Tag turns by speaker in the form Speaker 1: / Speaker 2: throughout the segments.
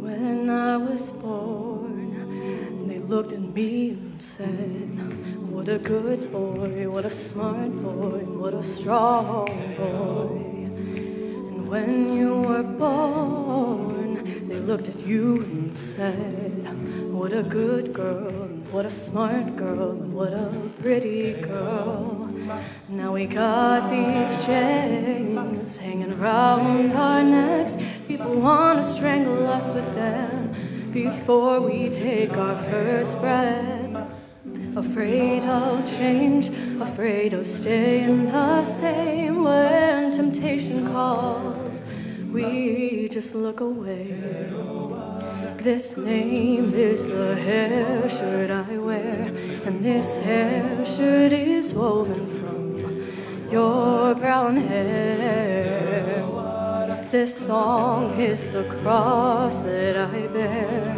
Speaker 1: When I was born, they looked at me and said, What a good boy, what a smart boy, what a strong boy. And when you were born, looked at you and said, What a good girl, what a smart girl, what a pretty girl. Now we got these chains hanging around our necks. People wanna strangle us with them before we take our first breath. Afraid of change, afraid of staying the same. When temptation calls, we just look away. This name is the hair shirt I wear, and this hair shirt is woven from your brown hair. This song is the cross that I bear.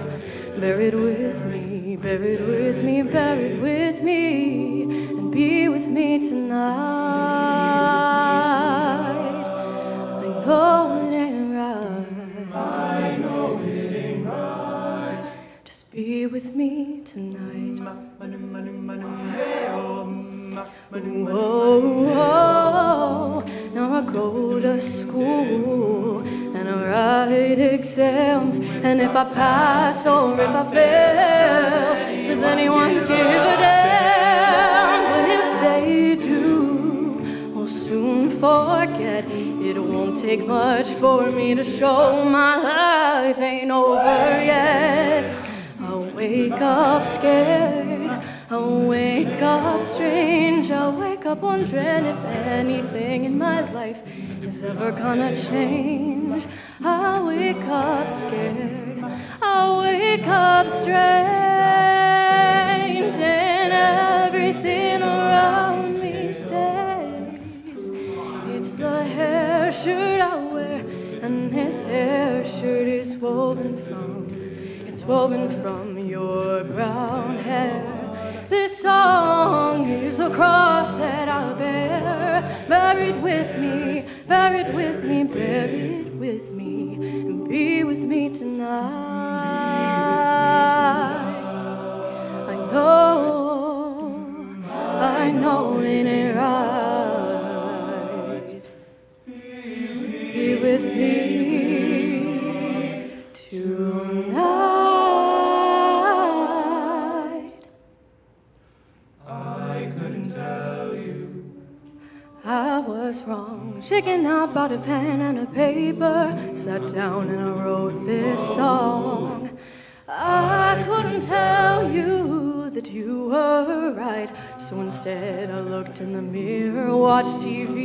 Speaker 1: Buried with me, buried with me, buried with me, and be with me tonight. Whoa, whoa. Now I go to school and I write exams. And if I pass or if I fail, does anyone give a damn? But if they do, I'll soon forget. It won't take much for me to show my life ain't over yet. I'll wake up scared. I'll wake up strange. I'll wake up wondering if anything in my life is ever gonna change. I'll wake up scared. I'll wake up strange. And everything around me stays. It's the hair shirt I wear. And this hair shirt is woven from, it's woven from your brown hair. This song is a cross that I bear. It with me, it with me, it with me, and be with me tonight. I know, I know it was wrong. Shaking out, bought a pen and a paper. Sat down and I wrote this song. I couldn't tell you that you were right. So instead, I looked in the mirror, watched TV,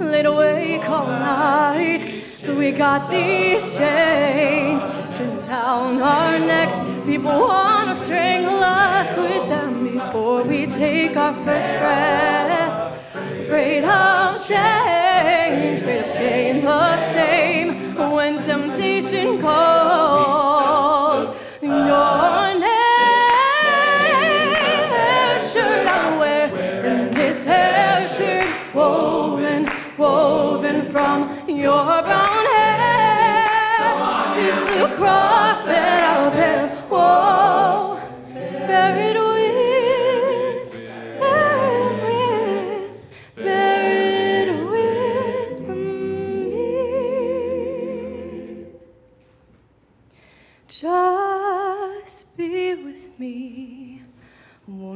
Speaker 1: laid awake all night. So we got these chains pinned down our necks. People wanna strangle us with them before we take our first breath afraid of change, afraid of staying the same when temptation calls. Your name, hair shirt I wear, and this hair shirt woven, woven from your brown hair is the cross that I'll bear.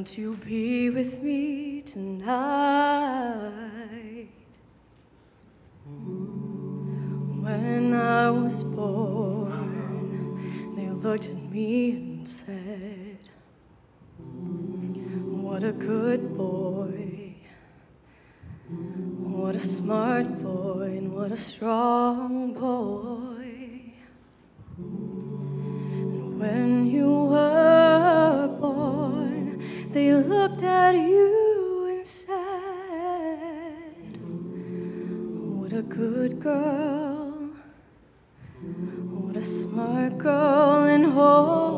Speaker 1: Won't you be with me tonight? When I was born, they looked at me and said, What a good boy, what a smart boy and what a strong boy. And when you were they looked at you and said, What a good girl. What a smart girl, and oh,